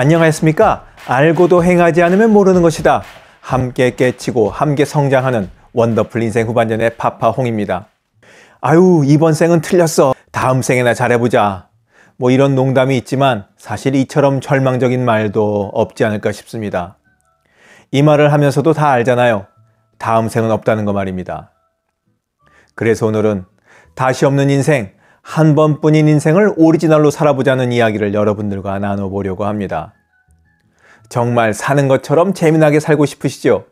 안녕하십니까? 알고도 행하지 않으면 모르는 것이다. 함께 깨치고 함께 성장하는 원더풀 인생 후반전의 파파홍입니다. 아유, 이번 생은 틀렸어. 다음 생에나 잘해보자. 뭐 이런 농담이 있지만 사실 이처럼 절망적인 말도 없지 않을까 싶습니다. 이 말을 하면서도 다 알잖아요. 다음 생은 없다는 거 말입니다. 그래서 오늘은 다시 없는 인생, 한 번뿐인 인생을 오리지널로 살아보자는 이야기를 여러분들과 나눠보려고 합니다. 정말 사는 것처럼 재미나게 살고 싶으시죠?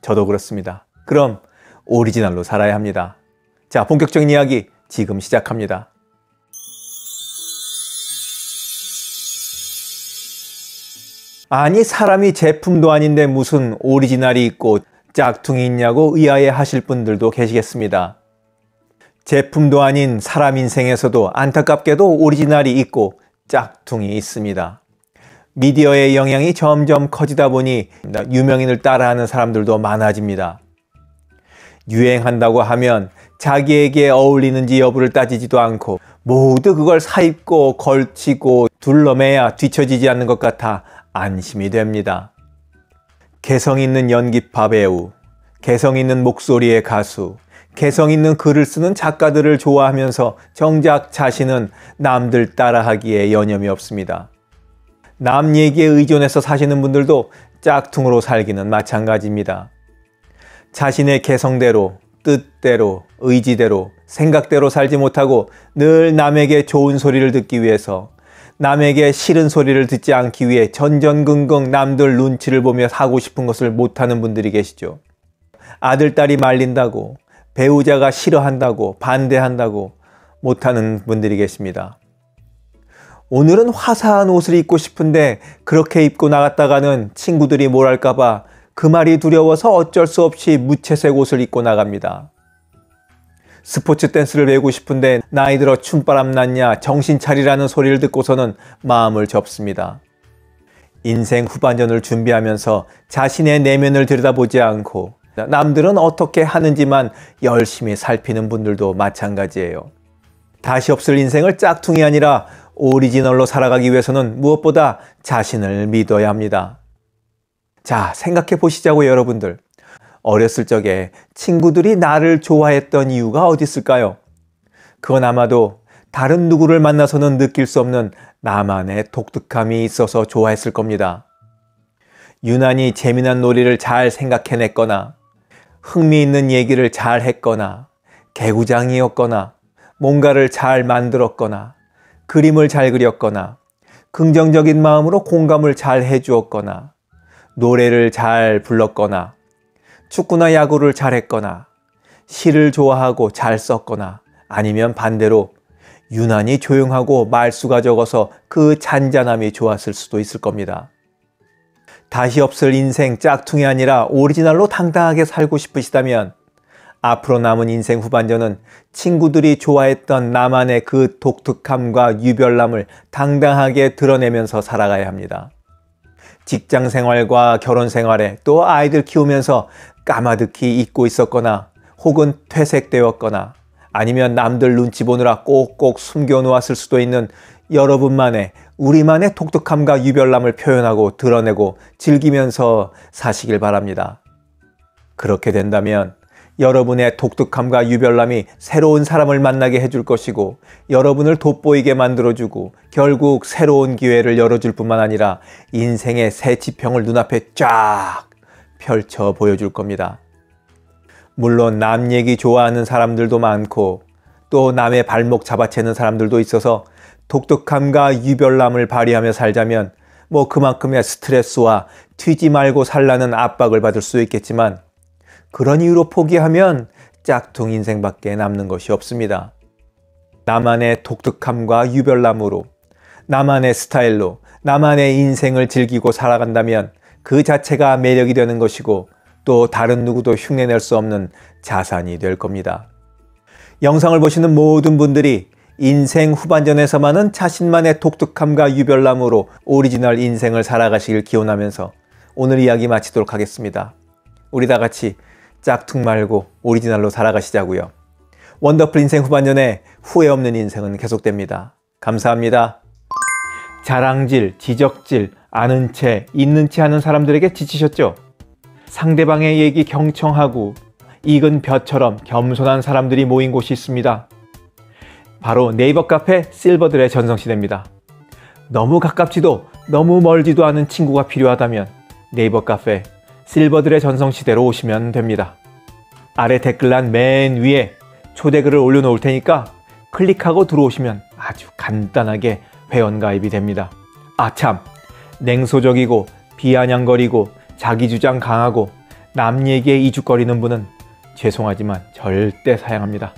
저도 그렇습니다. 그럼 오리지널로 살아야 합니다. 자, 본격적인 이야기 지금 시작합니다. 아니, 사람이 제품도 아닌데 무슨 오리지널이 있고 짝퉁이 있냐고 의아해 하실 분들도 계시겠습니다. 제품도 아닌 사람 인생에서도 안타깝게도 오리지널이 있고 짝퉁이 있습니다. 미디어의 영향이 점점 커지다 보니 유명인을 따라하는 사람들도 많아집니다. 유행한다고 하면 자기에게 어울리는지 여부를 따지지도 않고 모두 그걸 사입고 걸치고 둘러매야 뒤처지지 않는 것 같아 안심이 됩니다. 개성 있는 연기파 배우, 개성 있는 목소리의 가수, 개성 있는 글을 쓰는 작가들을 좋아하면서 정작 자신은 남들 따라하기에 여념이 없습니다. 남 얘기에 의존해서 사시는 분들도 짝퉁으로 살기는 마찬가지입니다. 자신의 개성대로, 뜻대로, 의지대로, 생각대로 살지 못하고 늘 남에게 좋은 소리를 듣기 위해서 남에게 싫은 소리를 듣지 않기 위해 전전긍긍 남들 눈치를 보며 하고 싶은 것을 못하는 분들이 계시죠. 아들, 딸이 말린다고, 배우자가 싫어한다고 반대한다고 못하는 분들이 계십니다. 오늘은 화사한 옷을 입고 싶은데 그렇게 입고 나갔다가는 친구들이 뭘 할까봐 그 말이 두려워서 어쩔 수 없이 무채색 옷을 입고 나갑니다. 스포츠 댄스를 배우고 싶은데 나이 들어 춤바람 났냐 정신 차리라는 소리를 듣고서는 마음을 접습니다. 인생 후반전을 준비하면서 자신의 내면을 들여다보지 않고 남들은 어떻게 하는지만 열심히 살피는 분들도 마찬가지예요. 다시 없을 인생을 짝퉁이 아니라 오리지널로 살아가기 위해서는 무엇보다 자신을 믿어야 합니다. 자, 생각해 보시자고 여러분들. 어렸을 적에 친구들이 나를 좋아했던 이유가 어디 있을까요? 그건 아마도 다른 누구를 만나서는 느낄 수 없는 나만의 독특함이 있어서 좋아했을 겁니다. 유난히 재미난 놀이를 잘 생각해냈거나 흥미있는 얘기를 잘 했거나 개구장이었거나 뭔가를 잘 만들었거나 그림을 잘 그렸거나 긍정적인 마음으로 공감을 잘 해주었거나 노래를 잘 불렀거나 축구나 야구를 잘 했거나 시를 좋아하고 잘 썼거나 아니면 반대로 유난히 조용하고 말수가 적어서 그 잔잔함이 좋았을 수도 있을 겁니다. 다시 없을 인생 짝퉁이 아니라 오리지널로 당당하게 살고 싶으시다면 앞으로 남은 인생 후반전은 친구들이 좋아했던 나만의 그 독특함과 유별남을 당당하게 드러내면서 살아가야 합니다. 직장 생활과 결혼 생활에 또 아이들 키우면서 까마득히 잊고 있었거나 혹은 퇴색되었거나 아니면 남들 눈치 보느라 꼭꼭 숨겨놓았을 수도 있는 여러분만의 우리만의 독특함과 유별남을 표현하고 드러내고 즐기면서 사시길 바랍니다. 그렇게 된다면 여러분의 독특함과 유별남이 새로운 사람을 만나게 해줄 것이고 여러분을 돋보이게 만들어주고 결국 새로운 기회를 열어줄 뿐만 아니라 인생의 새 지평을 눈앞에 쫙 펼쳐 보여줄 겁니다. 물론 남 얘기 좋아하는 사람들도 많고 또 남의 발목 잡아채는 사람들도 있어서 독특함과 유별남을 발휘하며 살자면 뭐 그만큼의 스트레스와 튀지 말고 살라는 압박을 받을 수 있겠지만 그런 이유로 포기하면 짝퉁 인생밖에 남는 것이 없습니다. 나만의 독특함과 유별남으로 나만의 스타일로 나만의 인생을 즐기고 살아간다면 그 자체가 매력이 되는 것이고 또 다른 누구도 흉내낼 수 없는 자산이 될 겁니다. 영상을 보시는 모든 분들이 인생 후반전에서만은 자신만의 독특함과 유별남으로 오리지널 인생을 살아가시길 기원하면서 오늘 이야기 마치도록 하겠습니다. 우리 다 같이 짝퉁 말고 오리지널로 살아가시자고요. 원더풀 인생 후반전에 후회 없는 인생은 계속됩니다. 감사합니다. 자랑질, 지적질, 아는 채, 있는 채 하는 사람들에게 지치셨죠? 상대방의 얘기 경청하고 익은 벼처럼 겸손한 사람들이 모인 곳이 있습니다. 바로 네이버 카페 실버들의 전성시대입니다. 너무 가깝지도 너무 멀지도 않은 친구가 필요하다면 네이버 카페 실버들의 전성시대로 오시면 됩니다. 아래 댓글란 맨 위에 초대글을 올려놓을 테니까 클릭하고 들어오시면 아주 간단하게 회원가입이 됩니다. 아, 참! 냉소적이고 비아냥거리고 자기 주장 강하고 남 얘기에 이죽거리는 분은 죄송하지만 절대 사양합니다.